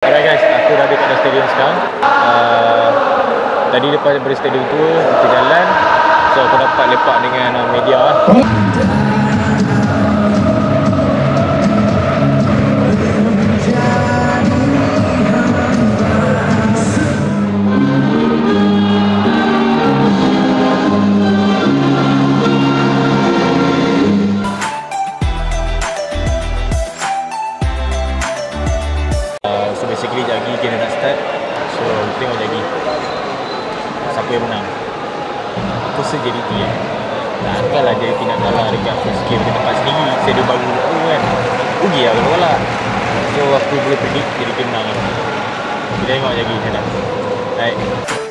Alright guys, aku dah dekat stadium sekarang. Uh, tadi lepas daripada stadium tu, kita jalan. So aku dapat lepak dengan media So tengok lagi siapa yang menang. Aku rasa JDT eh. Nah, takkanlah JDT nak kalah dekat first game di tempat sendiri. Stadium baru baru kan. Rugi lah kalau kalah. So aku boleh predict JDT menang lah. Kita tengok lagi macam mana. Right.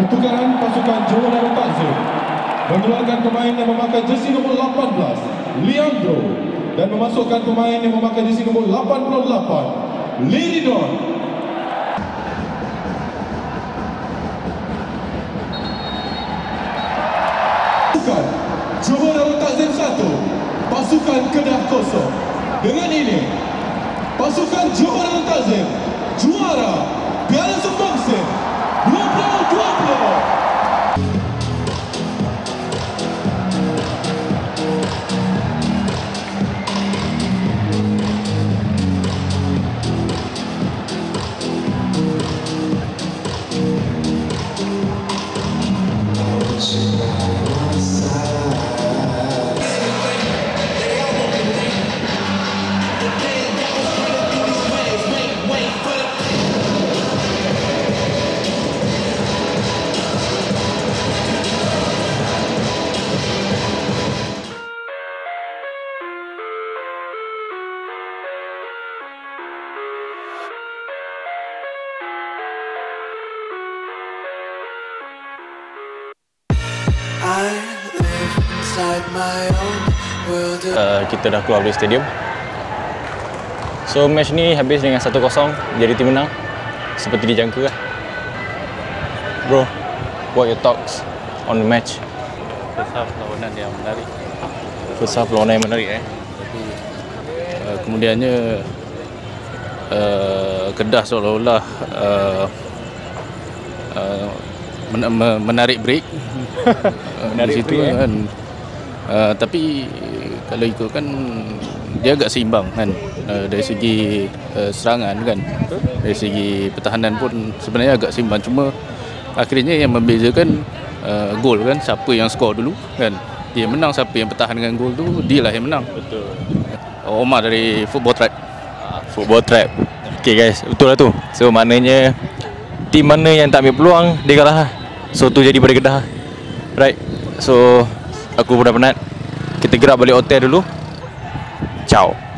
Pertukaran pasukan Johor Darul Takzim mengeluarkan pemain yang memakai jersey nombor 18 Leandro. Dan memasukkan pemain yang memakai jersey nombor 88 Liridon Pasukan Johor Darul Takzim 1 pasukan Kedah kosong. Dengan ini pasukan Johor Darul Tazim juara Piala Sumbangsi uh, kita dah keluar dari stadium. So match ni habis dengan 1-0 jadi tim menang. Seperti dijangka lah. Bro, what your thoughts on the match? First half lawanan yang menarik First half lawanan yang menarik eh. tapi uh, kemudiannya uh, Kedah seolah-olah uh, uh, men- men- menarik break uh, Menarik di situ break, eh? Kan uh, tapi kalau ikutkan dia agak seimbang kan uh, dari segi uh, serangan kan dari segi pertahanan pun sebenarnya agak seimbang cuma akhirnya yang membezakan uh, gol kan siapa yang skor dulu kan dia menang siapa yang bertahan dengan gol tu dia lah yang menang Betul. Omar dari Football Tribe Football trap. Okay guys, betul lah tu. So maknanya tim mana yang tak ambil peluang dia kalah lah. So tu jadi pada Kedah. Right. So aku pun dah penat. Kita gerak balik hotel dulu. Ciao.